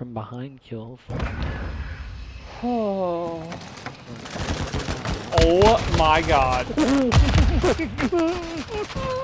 from behind kills. Oh. Oh my god.